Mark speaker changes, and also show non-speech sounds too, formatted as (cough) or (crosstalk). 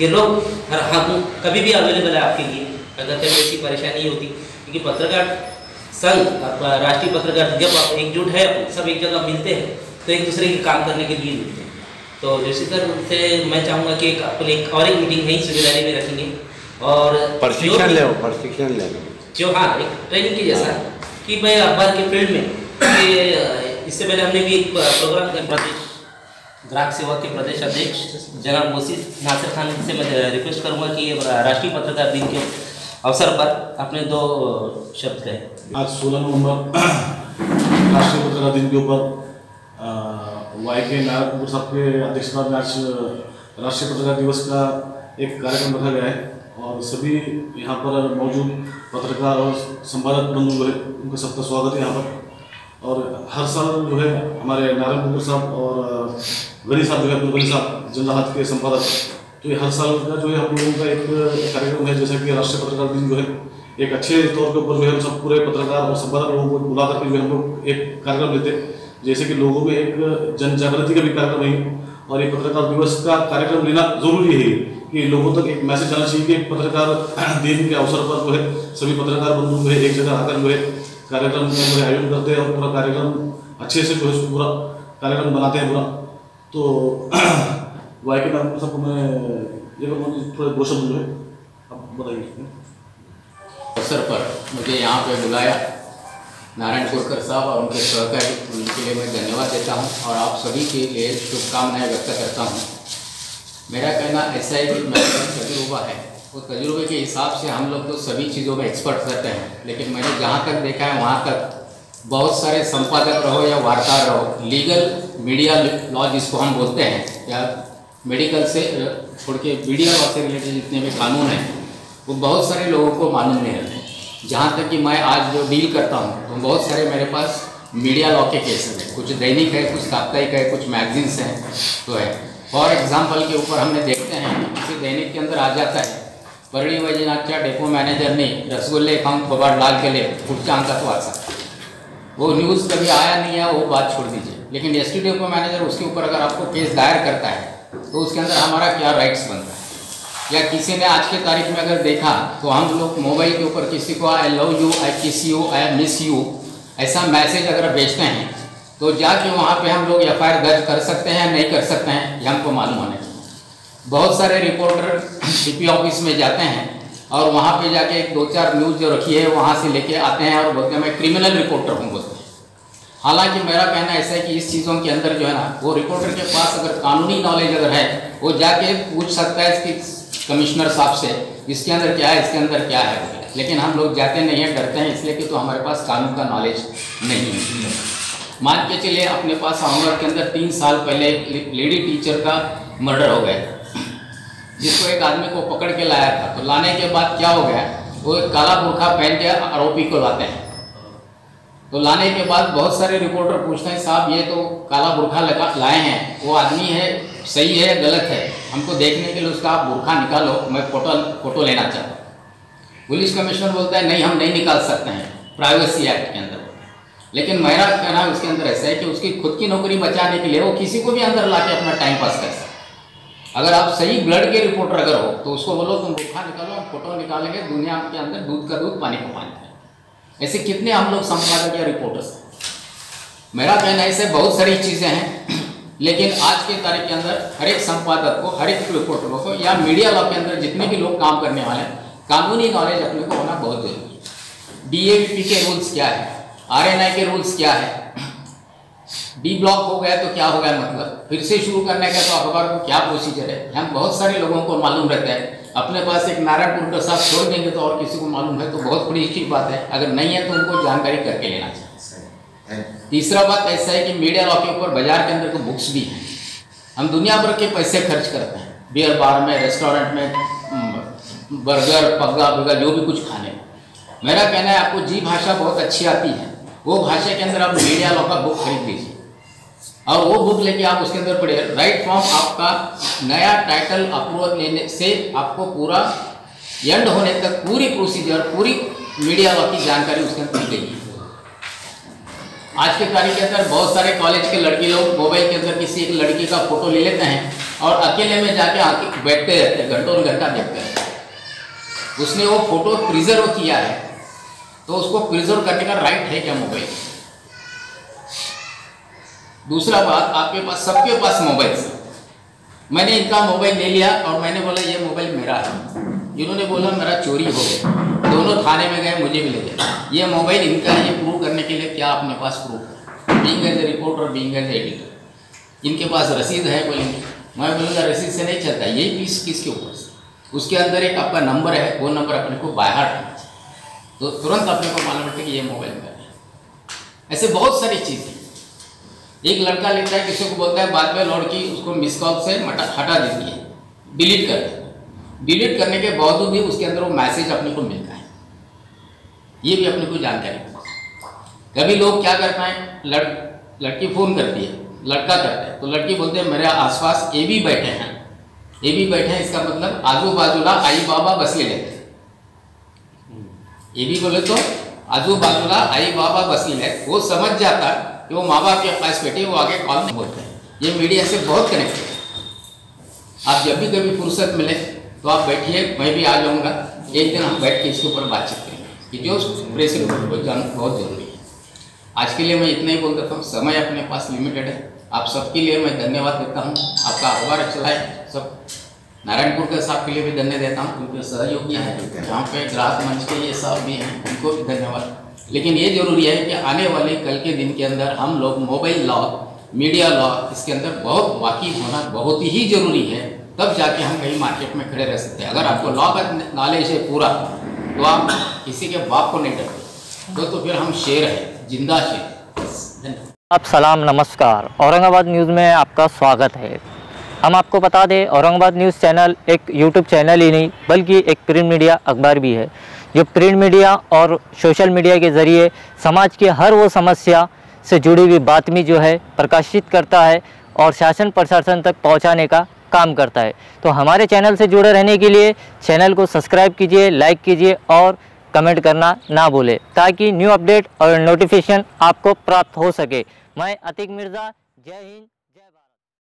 Speaker 1: ये लोग हर हम कभी भी अवेलेबल है आपके लिए। अगर कभी ऐसी परेशानी होती क्योंकि पत्रकार संघ और राष्ट्रीय पत्रकार जब आप एकजुट है सब एक जगह मिलते हैं तो एक दूसरे के काम करने के लिए मिलते हैं। तो जैसे सर से मैं चाहूँगा कि एक अपन एक और एक मीटिंग यहीं सुविधालय में रखेंगे। और
Speaker 2: प्रशिक्षण ले प्रशिक्षण ले लो
Speaker 1: जो हाँ एक ट्रेनिंग की जैसा कि मैं अखबार के फ़ील्ड में इससे पहले हमने भी एक प्रोग्राम कर प्रदेश ग्राहक सेवा के प्रदेश अध्यक्ष जनाब मोसिस नासिर खान से मैं रिक्वेस्ट करूँगा कि ये राष्ट्रीय पत्रकार दिन के अवसर पर अपने दो शब्द कहें।
Speaker 3: आज 16 नवंबर, (clears throat) राष्ट्रीय पत्रकार दिन के ऊपर वाई के कपूर साहब के अध्यक्षता में आज राष्ट्रीय पत्रकार दिवस का एक कार्यक्रम रखा गया है और सभी यहाँ पर मौजूद पत्रकार और संपादक बंधु जो है उनका सबका स्वागत है यहाँ पर। और हर साल जो है हमारे नारायण कपूर साहब और गनी साहब अब्दुल गनी साहब जनराहत के संपादक तो ये हर साल का जो है हम लोगों का एक कार्यक्रम है, जैसा कि राष्ट्रीय पत्रकार दिन जो है, एक अच्छे तौर के ऊपर जो है हम सब पूरे पत्रकार और संपादक लोगों को बुला करके जो है हम लोग एक कार्यक्रम लेते जैसे कि लोगों में एक जन जागृति का भी कार्यक्रम है और ये पत्रकार दिवस का कार्यक्रम लेना ज़रूरी है कि लोगों तक एक मैसेज जाना चाहिए कि पत्रकार (clears throat) दिन के अवसर पर जो है सभी पत्रकार बंधु जो है एक जगह आकर जो है कार्यक्रम का जो आयोजन करते हैं और पूरा कार्यक्रम अच्छे से जो है पूरा कार्यक्रम बनाते हैं पूरा। तो (clears throat) वाई के नाम सबको मैं ये थोड़े शब्द जो है आप बताइए
Speaker 4: अवसर पर मुझे यहाँ पे बुलाया नारायण कोरकर साहब और उनके सहकारी, उनके लिए मैं धन्यवाद देता हूँ और आप सभी के लिए शुभकामनाएँ व्यक्त करता हूँ। मेरा कहना ऐसा है कि मेरा तजुर्बा है, वो तजुर्बे के हिसाब से हम लोग तो सभी चीज़ों में एक्सपर्ट रहते हैं, लेकिन मैंने जहाँ तक देखा है, वहाँ तक बहुत सारे संपादक रहो या वार्ता रहो लीगल मीडिया लॉ जिसको हम बोलते हैं, या मेडिकल से छोड़ के मीडिया लॉ से रिलेटेड जितने भी कानून हैं, वो बहुत सारे लोगों को मालूम नहीं रहते जहाँ तक कि मैं आज जो डील करता हूँ तो बहुत सारे मेरे पास मीडिया लॉ के केसेस हैं। कुछ दैनिक है, कुछ साप्ताहिक है, कुछ मैगजीन्स हैं तो है। फॉर एग्ज़ाम्पल के ऊपर हमने देखते हैं कि दैनिक के अंदर आ जाता है परळी वैजनाथच्या डेपो मैनेजर मॅनेजरने रसगुल्ले खाऊन थोबाड लाल के लिए कुछ केले पुढच्या अंकात वाचा वो न्यूज़ कभी आया नहीं है, वो बात छोड़ दीजिए। लेकिन एस टी डेपो मैनेजर उसके ऊपर अगर आपको केस दायर करता है तो उसके अंदर हमारा क्या राइट्स बनता है? या किसी ने आज के तारीख में अगर देखा तो हम लोग मोबाइल के ऊपर किसी को आई love you I kiss you I miss you ऐसा मैसेज अगर भेजते हैं तो जाके वहाँ पे हम लोग एफआईआर दर्ज कर सकते हैं, नहीं कर सकते हैं, ये हमको मालूम होना। बहुत सारे रिपोर्टर सीपी ऑफ़िस में जाते हैं और वहाँ पे जाके एक दो चार न्यूज़ जो रखी है, वहाँ से लेके आते हैं और बोलते हैं, मैं क्रिमिनल रिपोर्टर हूँ, बोलते हैं। हालाँकि मेरा कहना ऐसा है कि इस चीज़ों के अंदर जो है ना, वो रिपोर्टर के पास अगर कानूनी नॉलेज अगर है, वो जाके पूछ सकता है कि कमिश्नर साहब से, इसके अंदर क्या है, इसके अंदर क्या है? लेकिन हम लोग जाते नहीं हैं, डरते हैं, इसलिए कि तो हमारे पास कानून का नॉलेज नहीं है। मान के चलिए, अपने पास आमगढ़ के अंदर तीन साल पहले लेडी टीचर का मर्डर हो गया। जिसको एक आदमी को पकड़ के लाया था। तो लाने के बाद क्या हो गया? वो एक काला बुरखा पहन के आरोपी को लाते हैं। तो लाने के बाद बहुत सारे रिपोर्टर पूछते हैं, साहब, ये तो काला बुरखा लगा, लाए हैं। वो आदमी है, सही है, गलत है? हमको देखने के लिए उसका आप बुरखा निकालो, मैं फ़ोटो फ़ोटो लेना चाहता हूँ। पुलिस कमिश्नर बोलता है, नहीं, हम नहीं निकाल सकते हैं, प्राइवेसी एक्ट के अंदर लेकिन मेरा कहना उसके अंदर ऐसा है कि उसकी खुद की नौकरी बचाने के लिए वो किसी को भी अंदर ला के अपना टाइम पास कर सकता अगर आप सही ब्लड के रिपोर्टर अगर हो तो उसको बोलो, तुम बुरखा निकालो, हम फ़ोटो निकालेंगे, दुनिया के अंदर दूध का दूध पानी का पानी ऐसे कितने हम लोग संपादक या रिपोर्टर्स हैं। मेरा कहना ऐसे बहुत सारी चीज़ें हैं, लेकिन आज के तारीख के अंदर हर एक संपादक को, हर एक रिपोर्टरों को, या मीडिया लॉ के अंदर जितने भी लोग काम करने वाले हैं, कानूनी नॉलेज अपने को होना बहुत ज़रूरी है। डीएवीपी के रूल्स क्या है? आरएनआई के रूल्स क्या है? डी ब्लॉक हो गया तो क्या हो गया मतलब? फिर से शुरू करने का तो अखबार को क्या प्रोसीजर है? हम बहुत सारे लोगों को मालूम रहता है। अपने पास एक नारायणपुर का साथ छोड़ देंगे तो और किसी को मालूम है तो बहुत बड़ी अच्छी बात है। अगर नहीं है तो उनको जानकारी करके लेना चाहिए। तीसरा बात ऐसा है कि मीडिया लॉ के ऊपर बाज़ार के अंदर तो बुक्स भी हैं। हम दुनिया भर के पैसे खर्च करते हैं। बियर बार में रेस्टोरेंट में बर्गर पग्गा वगैरह जो भी कुछ खाने। मेरा कहना है आपको जी भाषा बहुत अच्छी आती है। वो भाषा के अंदर आप मीडिया लॉ का बुक खरीद लीजिए। और वो बुक लेके आप उसके अंदर पढ़िए। राइट फॉर्म आपका नया टाइटल अप्रूवल लेने से आपको पूरा एंड होने तक पूरी प्रोसीजर पूरी मीडिया लॉ की जानकारी उसके अंदर गई आज के तारीख के अंदर बहुत सारे कॉलेज के लड़के लोग मोबाइल के अंदर किसी एक लड़की का फ़ोटो ले लेते हैं और अकेले में जाके आके बैठते रहते हैं, घंटों घंटा देखते हैं। उसने वो फ़ोटो प्रिजर्व किया है। तो उसको प्रिजर्व करने का राइट है क्या मोबाइल दूसरा बात, आपके पास, सबके पास मोबाइल मैंने इनका मोबाइल ले लिया और मैंने बोला, ये मोबाइल मेरा है। इन्होंने बोला, मेरा चोरी हो गया। दोनों थाने में गए, मुझे भी ले गए। ये मोबाइल इनका ये प्रूव करने के लिए क्या अपने पास प्रूफ है? Being as a reporter being as editor इनके पास रसीद है बोलेंगे मैं बोलूँगा, रसीद से नहीं चलता, यही पीस किसके ऊपर से? उसके अंदर एक आपका नंबर है, वो नंबर अपने को बाहर तो तुरंत अपने को मालूम पड़ता है कि ये मोबाइल मेरा है। ऐसे बहुत सारी चीज़ें एक लड़का लिखता है, किसी को बोलता है, बाद में लड़की उसको मिस कॉल से मटा, हटा देती है। डिलीट कर देती डिलीट करने के बावजूद भी उसके अंदर वो मैसेज अपने को मिलता है। ये भी अपने को जानकारी कभी लोग क्या करते हैं, लड़, लड़की फ़ोन करती है, लड़का करता है तो लड़की बोलते हैं, मेरे आसपास ये भी बैठे हैं। ये भी बैठे हैं, इसका मतलब आजू बाजूला आई बाबा बसले लेते हैं। ये भी बोले तो आजू बाजूला आई बाबा बसले वो समझ जाता कि वो माँ बाप के पास बैठे वो आगे कॉल बोलते हैं। ये मीडिया से बहुत कनेक्टेड है। आप जब भी कभी फुर्सत मिले तो आप बैठिए, मैं भी आ जाऊँगा। एक दिन हम बैठ के इसके ऊपर बातचीत करेंगे। कि जो प्रेस बहुत जान, बहुत ज़रूरी है। आज के लिए मैं इतना ही बोल देता हूँ, समय अपने पास लिमिटेड है। आप सबके लिए मैं धन्यवाद देता हूँ। आपका अखबार अच्छा है। सब नारायणपुर के साहब के लिए भी धन्य देता हूँ उनके सहयोगी हैं। जहाँ पे ग्राहक मंच के ये साहब भी हैं उनको भी धन्यवाद। लेकिन ये ज़रूरी है कि आने वाले कल के दिन के अंदर हम लोग मोबाइल लॉ मीडिया लॉ इसके अंदर बहुत वाकिफ होना बहुत ही ज़रूरी है। तब जाके हम कहीं मार्केट में खड़े रह सकते हैं। अगर आपको लॉ का नॉलेज है पूरा तो आप किसी के बाप को नहीं डरते। तो, तो फिर हम शेर हैं ज़िंदा शेर धन्यवाद।
Speaker 2: आप सलाम नमस्कार। औरंगाबाद न्यूज़ में आपका स्वागत है। हम आपको बता दें, औरंगाबाद न्यूज़ चैनल एक यूट्यूब चैनल ही नहीं, बल्कि एक प्रिंट मीडिया अखबार भी है। जो प्रिंट मीडिया और सोशल मीडिया के ज़रिए समाज की हर वो समस्या से जुड़ी हुई बातमी जो है, प्रकाशित करता है और शासन प्रशासन तक पहुँचाने का काम करता है। तो हमारे चैनल से जुड़े रहने के लिए चैनल को सब्सक्राइब कीजिए, लाइक कीजिए और कमेंट करना ना भूले, ताकि न्यू अपडेट और नोटिफिकेशन आपको प्राप्त हो सके। मैं अतिक मिर्ज़ा, जय हिंद।